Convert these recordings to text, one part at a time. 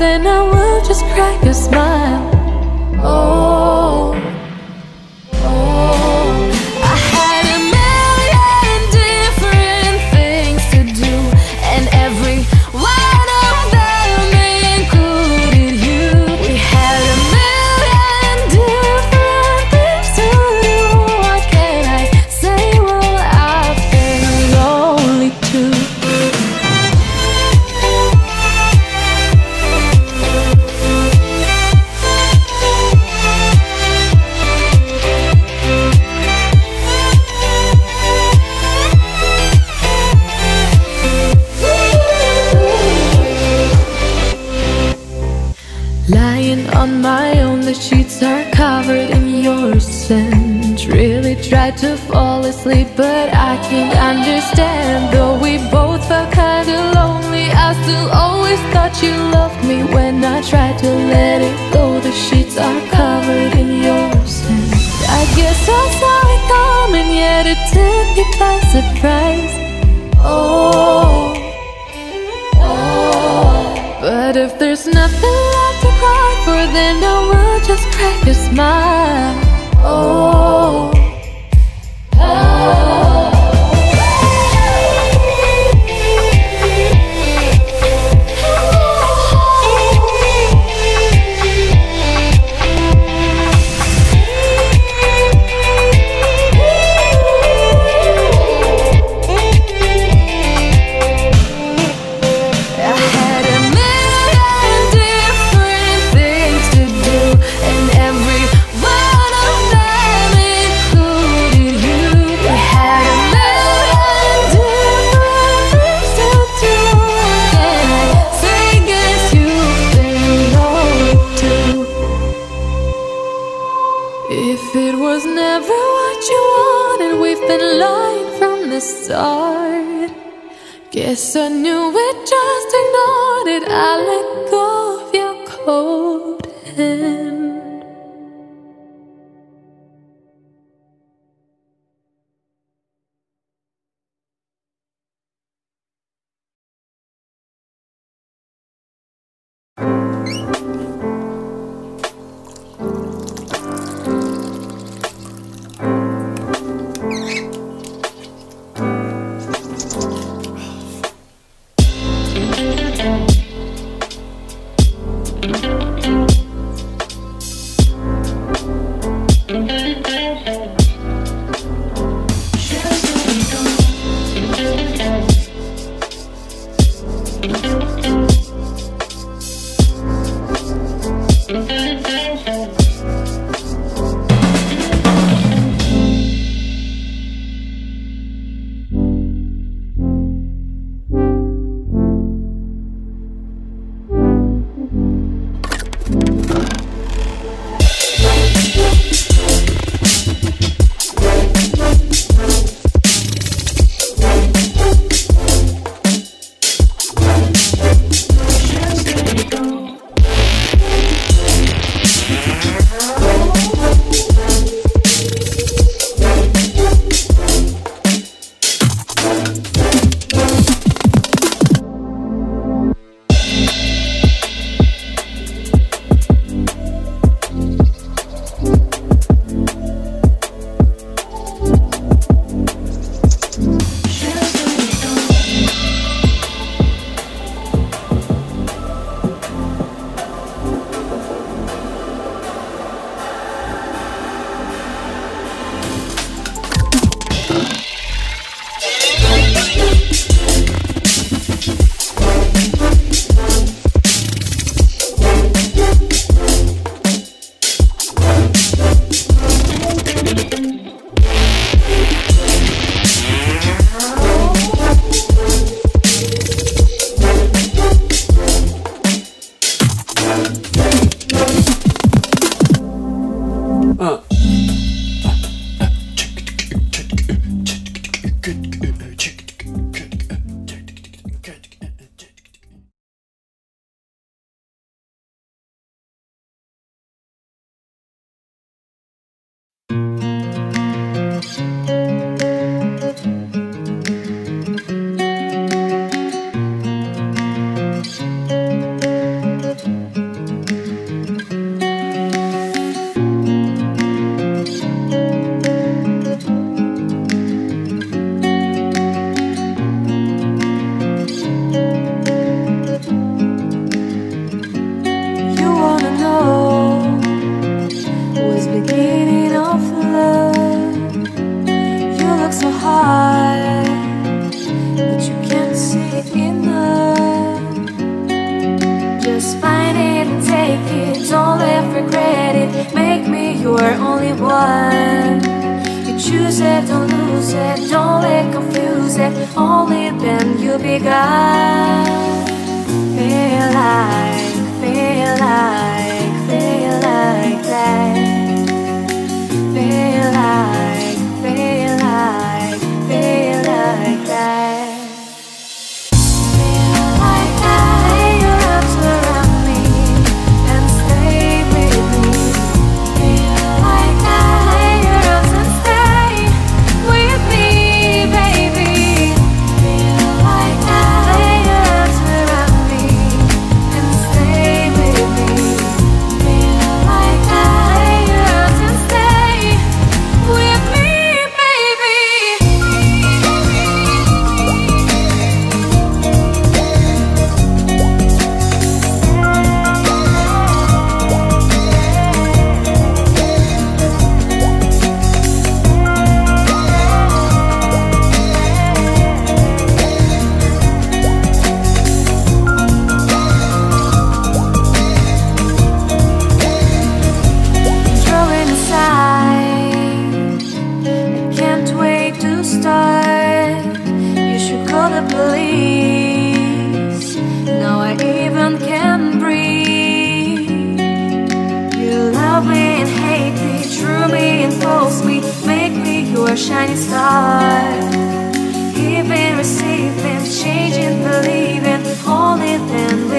then I will just crack a smile. Oh, there's nothing left to cry for, then I will just practice smile. Oh.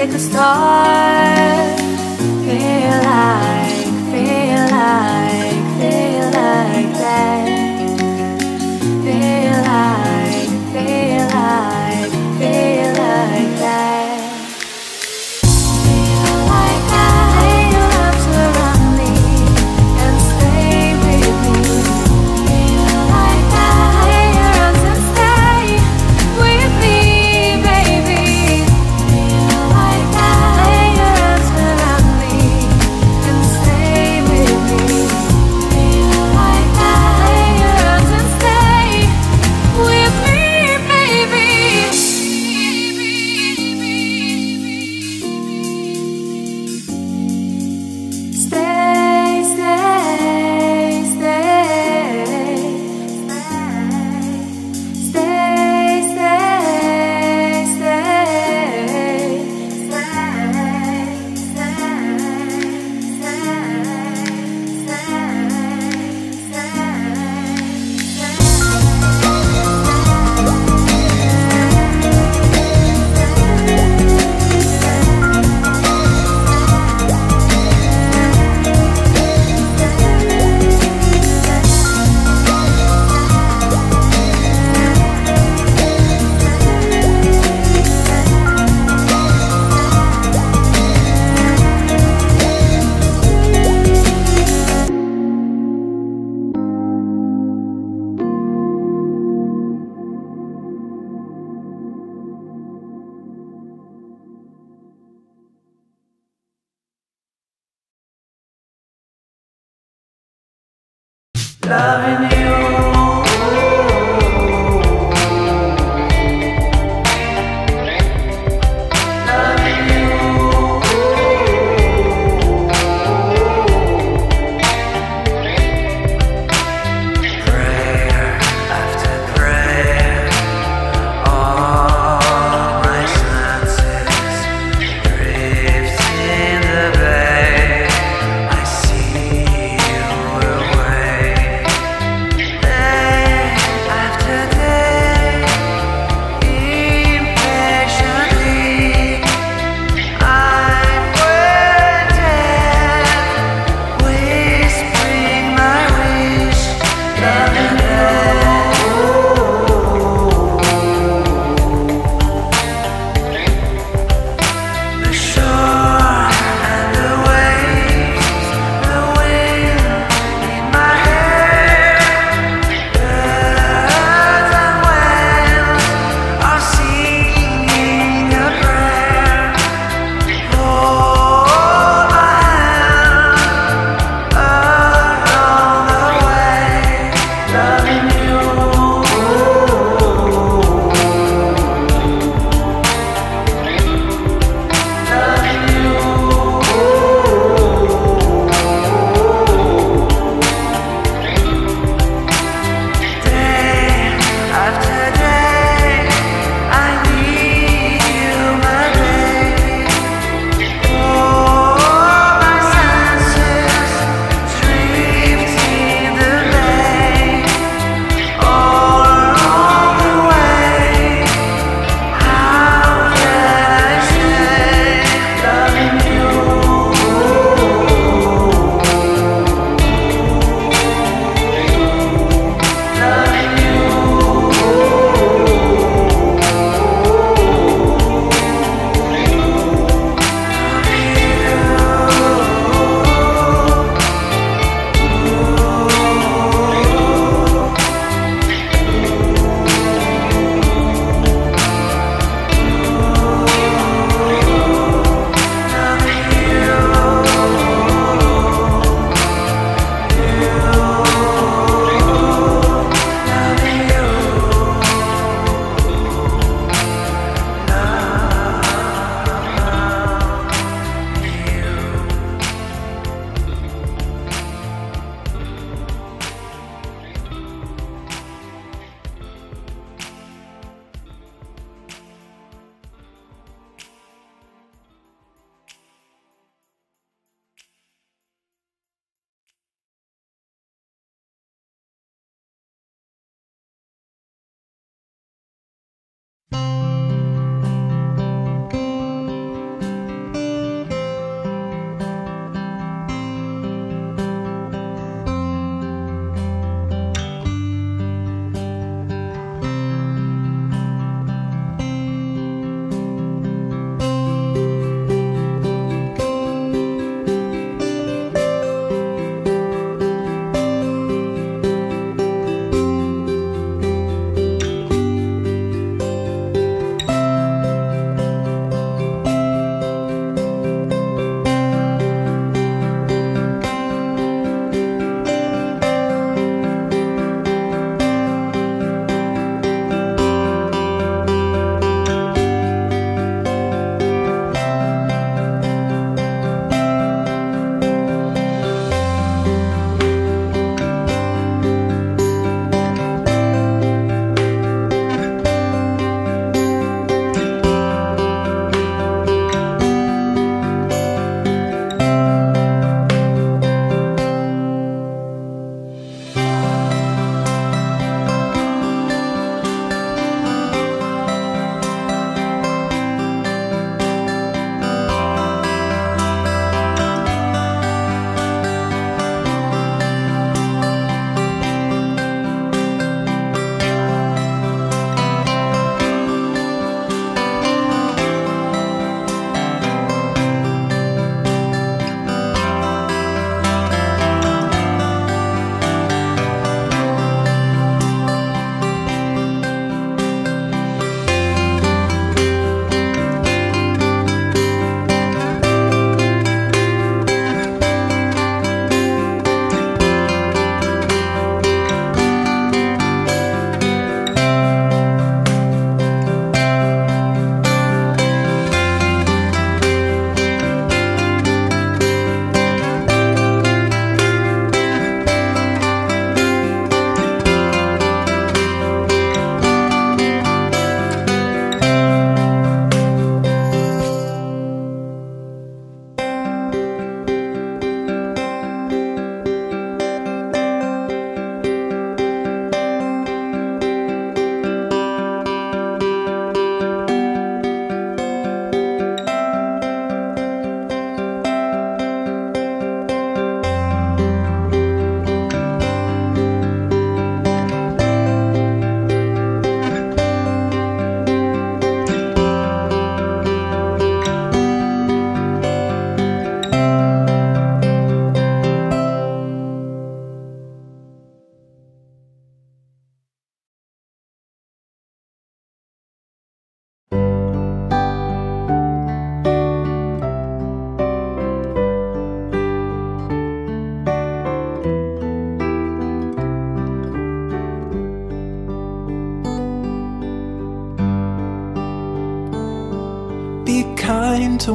We could start.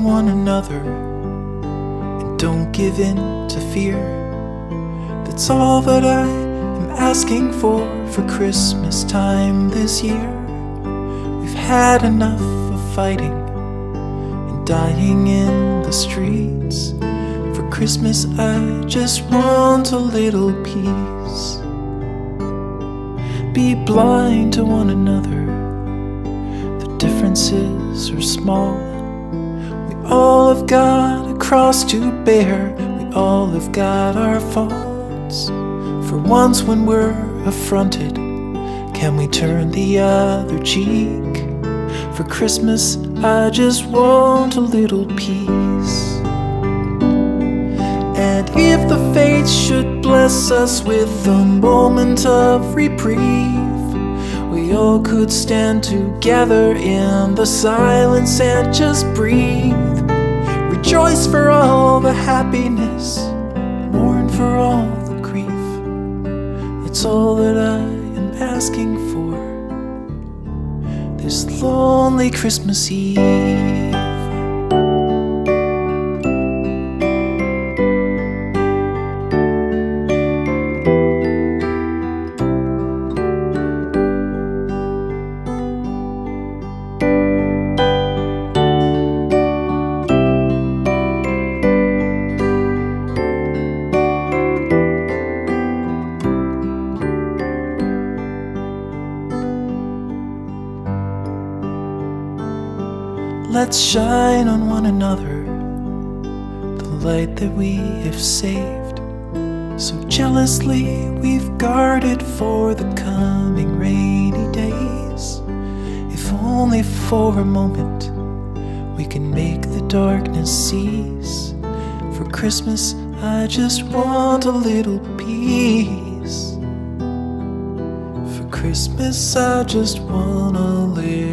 One another and don't give in to fear. That's all that I am asking for for Christmas time this year. We've had enough of fighting and dying in the streets. For Christmas, I just want a little peace. Be blind to one another, the differences are small. All have got a cross to bear, we all have got our faults. For once, when we're affronted, can we turn the other cheek? For Christmas, I just want a little peace. And if the fates should bless us with a moment of reprieve, we all could stand together in the silence and just breathe. Rejoice for all the happiness, mourn for all the grief. It's all that I am asking for this lonely Christmas Eve. Christmas, I just want a little peace. For Christmas, I just want a little